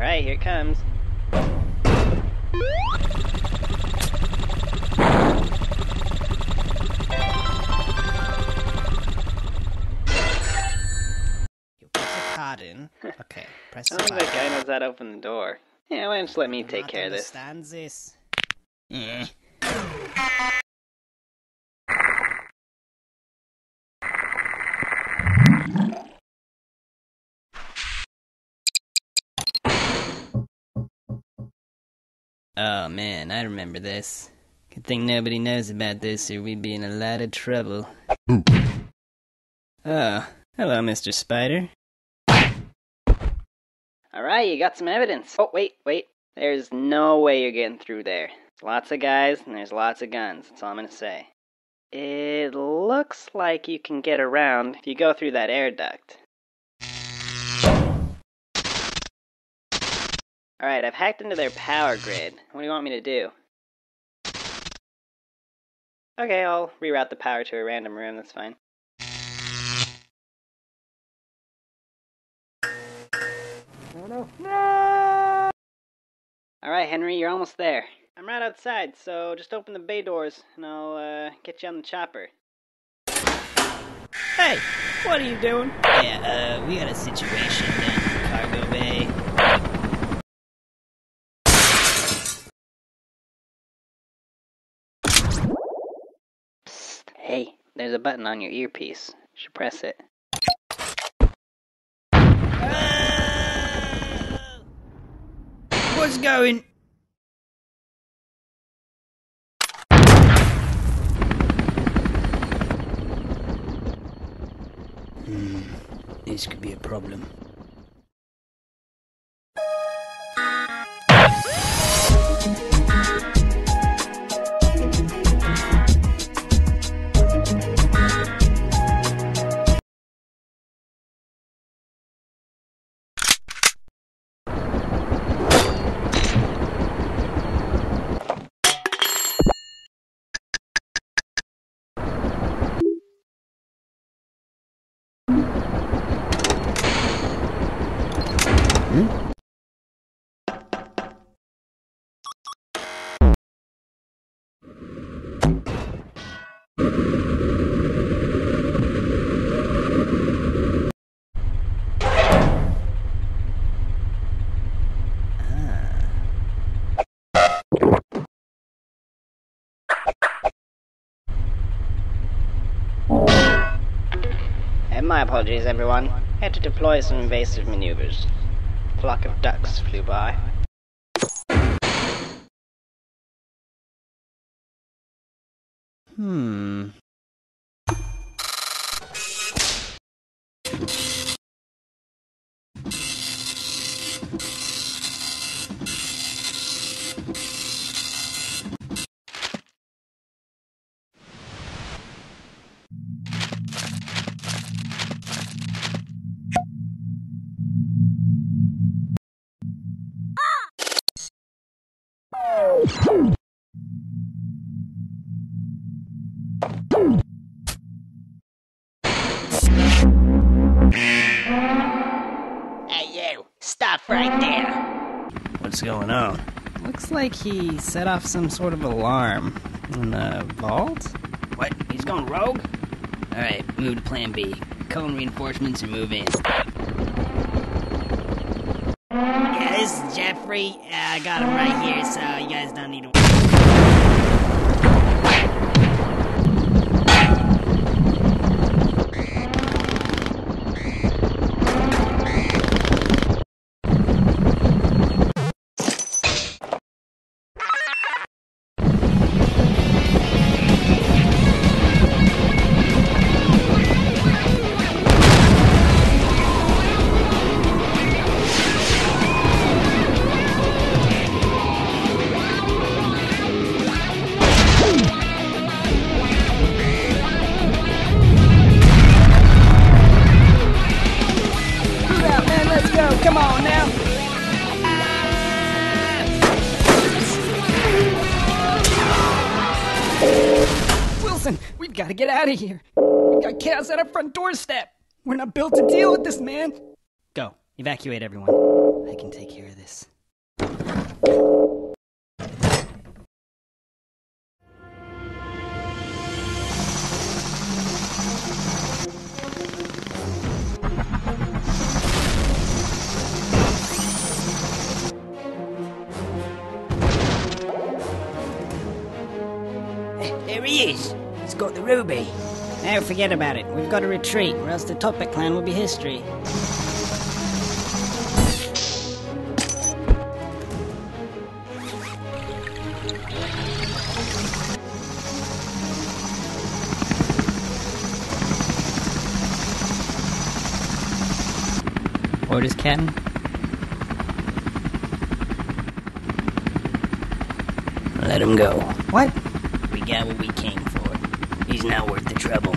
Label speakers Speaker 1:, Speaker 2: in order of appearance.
Speaker 1: Alright, here it comes.
Speaker 2: You put the card in. Okay, press
Speaker 1: I
Speaker 2: the
Speaker 1: don't think that guy knows how to open the door. Yeah, why don't you just let me take care of this?
Speaker 2: understands this. Eh. Oh man, I remember this. Good thing nobody knows about this or we'd be in a lot of trouble. Oh, hello, Mr. Spider.
Speaker 1: Alright, you got some evidence. Oh, wait, wait. There's no way you're getting through there. There's lots of guys and there's lots of guns. That's all I'm gonna say. It looks like you can get around if you go through that air duct. Alright, I've hacked into their power grid. What do you want me to do? Okay, I'll reroute the power to a random room, that's fine. Oh no. No! Alright, Henry, you're almost there. I'm right outside, so just open the bay doors and I'll uh, get you on the chopper.
Speaker 2: Hey, what are you doing? Yeah, uh, we got a situation down in Cargo Bay.
Speaker 1: Hey, there's a button on your earpiece. You should press it.
Speaker 2: What's going? Hmm, this could be a problem. Hmm.
Speaker 1: And my apologies, everyone. Had to deploy some invasive maneuvers. Flock of ducks flew by.
Speaker 2: Hmm.
Speaker 1: Hey, you! Stop right there!
Speaker 2: What's going on? Looks like he set off some sort of alarm in the vault.
Speaker 3: What? He's going rogue? Alright, move to plan B. Call in reinforcements and move in. Jeffrey. Uh, I got him right here, so you guys don't need to.
Speaker 2: We've got to get out of here. We've got chaos at our front doorstep. We're not built to deal with this, man. Go. Evacuate everyone.
Speaker 4: I can take care of this.
Speaker 2: There he is. Got the ruby.
Speaker 1: Now forget about it. We've got to retreat, or else the Toppat clan will be history.
Speaker 4: Orders, Captain?
Speaker 2: Let him go.
Speaker 1: What?
Speaker 2: We got what we came. He's not worth the trouble.